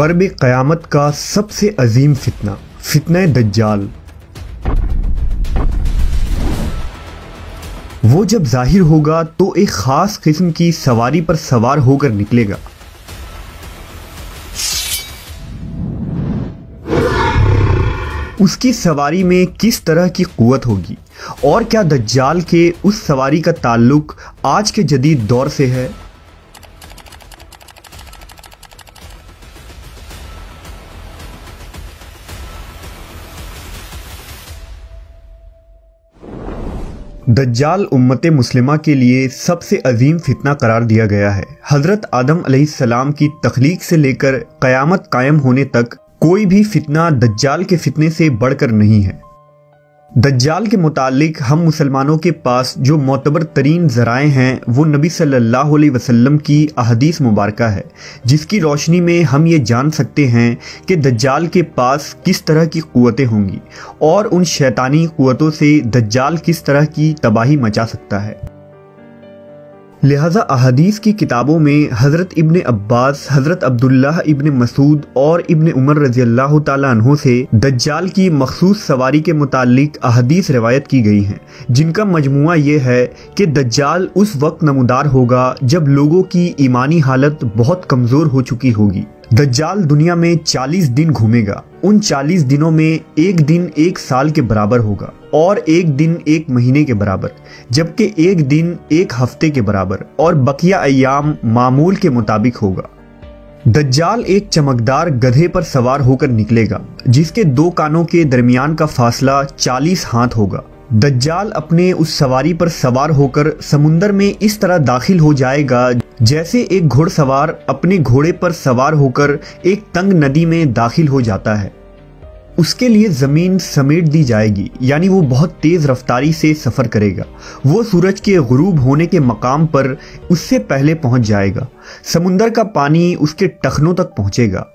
करब क़यामत का सबसे अजीम फितना फितना दज्जाल। वो जब ज़ाहिर होगा तो एक ख़ास किस्म की सवारी पर सवार होकर निकलेगा। उसकी सवारी में किस तरह की कुत होगी और क्या दज्जाल के उस सवारी का ताल्लुक आज के जदीद दौर से है? दज्जाल उम्मत मुस्लिमा के लिए सबसे अजीम फितना करार दिया गया है। हज़रत आदम सलाम की तख्लीक से लेकर क़यामत कायम होने तक कोई भी फितना दज्जाल के फितने से बढ़कर नहीं है। दज्जाल के मुतालिक हम मुसलमानों के पास जो मोतबर तरीन ज़राए हैं, वो नबी सल्लल्लाहु अलैहि वसल्लम की अहदीस मुबारक है, जिसकी रोशनी में हम ये जान सकते हैं कि दज्जाल के पास किस तरह की क़वतें होंगी और उन शैतानी क़वतों से दज्जाल किस तरह की तबाही मचा सकता है। लिहाजा अहदीस की किताबों में हज़रत इबन अब्बास, हज़रत अब्दुल्ला इबन मसूद और इबन उमर रज़ी अल्लाह तहों से दज्जाल की मखसूस सवारी के मुतालिक अहदीस रवायत की गई हैं। जिनका मजमु ये है कि दज्जाल उस वक्त नमदार होगा जब लोगों की ईमानी हालत बहुत कमज़ोर हो चुकी होगी। दज्जाल दुनिया में 40 दिन घूमेगा। उन 40 दिनों में एक दिन एक साल के बराबर होगा और एक दिन एक महीने के बराबर, जबकि एक दिन एक हफ़्ते के बराबर और बकिया अयाम मामूल के मुताबिक होगा। दज्जाल एक चमकदार गधे पर सवार होकर निकलेगा, जिसके दो कानों के दरमियान का फासला 40 हाथ होगा। दज्जाल अपने उस सवारी पर सवार होकर समुंदर में इस तरह दाखिल हो जाएगा, जैसे एक घुड़सवार अपने घोड़े पर सवार होकर एक तंग नदी में दाखिल हो जाता है। उसके लिए ज़मीन समेट दी जाएगी, यानी वो बहुत तेज़ रफ्तारी से सफ़र करेगा। वो सूरज के गुरूब होने के मकाम पर उससे पहले पहुँच जाएगा। समुंदर का पानी उसके टखनों तक पहुंचेगा।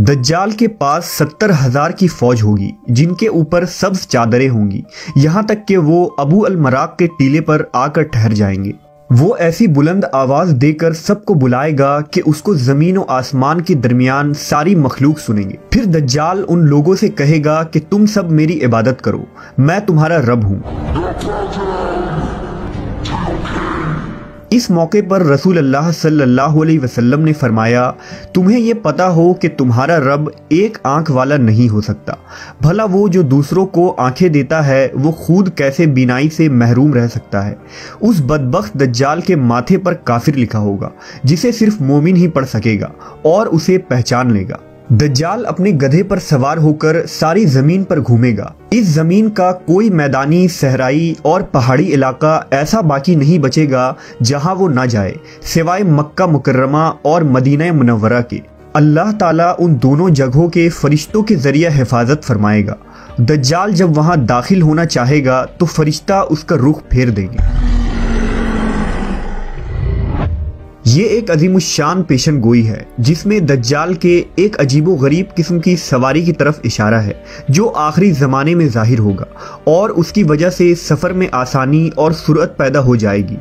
दज्जाल के पास सत्तर हज़ार की फौज होगी, जिनके ऊपर सब्ज चादरें होंगी। यहाँ तक कि वो अबू अल मराक के टीले पर आकर ठहर जाएँगे। वो ऐसी बुलंद आवाज़ देकर सबको बुलाएगा कि उसको ज़मीन और आसमान के दरमियान सारी मखलूक सुनेंगे। फिर दज्जाल उन लोगों से कहेगा कि तुम सब मेरी इबादत करो, मैं तुम्हारा रब हूँ। इस मौके पर रसूल अल्लाह सल्लल्लाहु अलैहि वसल्लम ने फरमाया, तुम्हें यह पता हो कि तुम्हारा रब एक आँख वाला नहीं हो सकता। भला वो जो दूसरों को आँखें देता है, वो खुद कैसे बिनाई से महरूम रह सकता है? उस बदबख्त दज्जाल के माथे पर काफिर लिखा होगा, जिसे सिर्फ़ मोमिन ही पढ़ सकेगा और उसे पहचान लेगा। दज्जाल अपने गधे पर सवार होकर सारी ज़मीन पर घूमेगा। इस ज़मीन का कोई मैदानी, सहराई और पहाड़ी इलाका ऐसा बाकी नहीं बचेगा जहाँ वो ना जाए, सिवाय मक्का मुकर्रमा और मदीना मुनवरा के। अल्लाह ताला उन दोनों जगहों के फरिश्तों के ज़रिए हिफाजत फरमाएगा। दज्जाल जब वहाँ दाखिल होना चाहेगा तो फरिश्ता उसका रुख फेर देंगे। ये एक अजीम शान पेशन गोई है, जिसमें दज्जाल के एक अजीबो गरीब किस्म की सवारी की तरफ़ इशारा है, जो आखिरी ज़माने में ज़ाहिर होगा, और उसकी वजह से सफ़र में आसानी और सूरत पैदा हो जाएगी।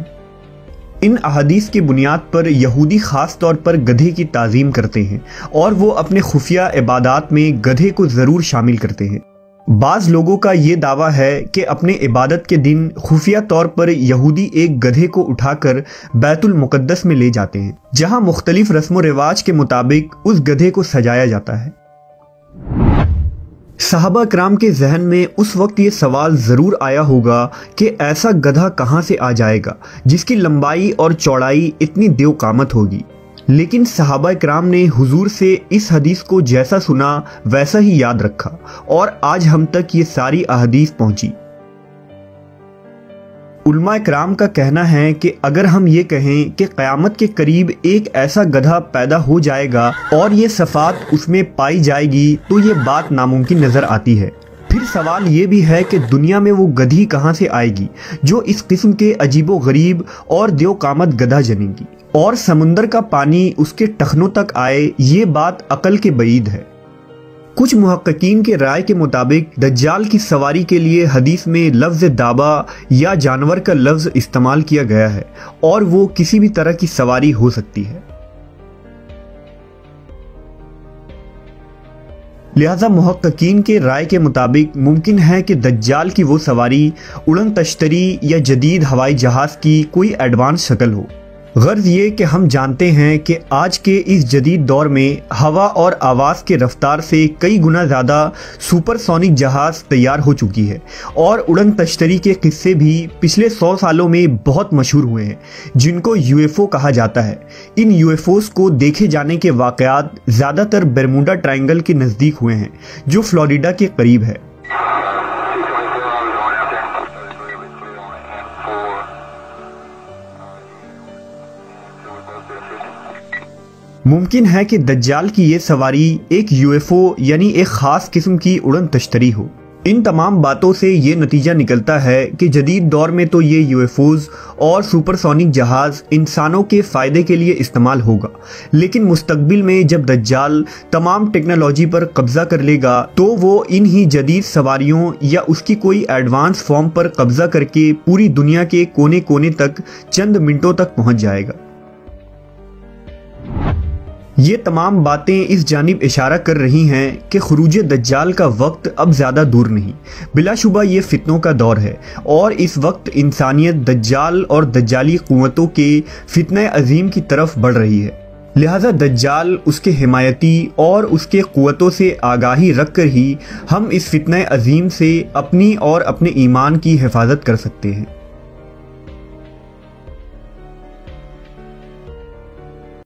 इन अहदीस की बुनियाद पर यहूदी ख़ास तौर पर गधे की ताज़ीम करते हैं, और वो अपने खुफिया इबादत में गधे को ज़रूर शामिल करते हैं। बाज लोगों का ये दावा है कि अपने इबादत के दिन खुफिया तौर पर यहूदी एक गधे को उठाकर बैतुल मुकद्दस में ले जाते हैं, जहाँ मुख्तलिफ़ रस्म रिवाज के मुताबिक उस गधे को सजाया जाता है। साहबा कराम के जहन में उस वक्त ये सवाल ज़रूर आया होगा कि ऐसा गधा कहाँ से आ जाएगा, जिसकी लंबाई और चौड़ाई इतनी देवकामत होगी। लेकिन सहाबा कराम ने हुजूर से इस हदीस को जैसा सुना, वैसा ही याद रखा और आज हम तक ये सारी अहदीस पहुँची। उलमा कराम का कहना है कि अगर हम ये कहें कि क़यामत के करीब एक ऐसा गधा पैदा हो जाएगा और ये सफ़ात उसमें पाई जाएगी तो ये बात नामुमकिन नज़र आती है। फिर सवाल ये भी है कि दुनिया में वो गधी कहाँ से आएगी, जो इस किस्म के अजीबो गरीब और देव कामत गधा जनेगी। और समुंदर का पानी उसके टखनों तक आए, ये बात अकल के बईद है। कुछ महक्कीन के राय के मुताबिक, दज्जाल की सवारी के लिए हदीस में लफ्ज़ दाबा या जानवर का लफ्ज़ इस्तेमाल किया गया है, और वो किसी भी तरह की सवारी हो सकती है। लिहाजा महक्कीन के राय के मुताबिक, मुमकिन है कि दज्जाल की वो सवारी उड़न तश्तरी या जदीद हवाई जहाज़ की कोई एडवांस शक्ल हो। गर्ज ये कि हम जानते हैं कि आज के इस जदीद दौर में हवा और आवाज़ के रफ्तार से कई गुना ज़्यादा सुपरसोनिक जहाज़ तैयार हो चुकी है और उड़न तश्तरी के किस्से भी पिछले सौ सालों में बहुत मशहूर हुए हैं, जिनको यूएफओ कहा जाता है। इन यूएफओस को देखे जाने के वाक़ात ज़्यादातर बरमुडा ट्राइंगल के नज़दीक हुए हैं, जो फ्लोरिडा के करीब है। मुमकिन है कि दज्जाल की ये सवारी एक यूएफओ यानी एक ख़ास किस्म की उड़न तश्तरी हो। इन तमाम बातों से ये नतीजा निकलता है कि जदीद दौर में तो ये यूएफओज और सुपरसोनिक जहाज़ इंसानों के फ़ायदे के लिए इस्तेमाल होगा। लेकिन मुस्तकबिल में जब दज्जाल तमाम टेक्नोलॉजी पर कब्ज़ा कर लेगा तो वो इन ही जदीद सवारियों या उसकी कोई एडवांस फॉर्म पर कब्ज़ा करके पूरी दुनिया के कोने कोने तक, चंद मिनटों तक पहुँच जाएगा। ये तमाम बातें इस जानब इशारा कर रही हैं कि खरूज दज्जाल का वक्त अब ज़्यादा दूर नहीं। बिलाशुबा ये फितनों का दौर है और इस वक्त इंसानियत दज्जाल और दज्जाली क़वतों के फितन अजीम की तरफ़ बढ़ रही है। लिहाजा दज्जाल उसके हिमायती और उसके क़वतों से आगाही रख कर ही हम इस फितन अजीम से अपनी और अपने ईमान की हिफाजत कर सकते हैं।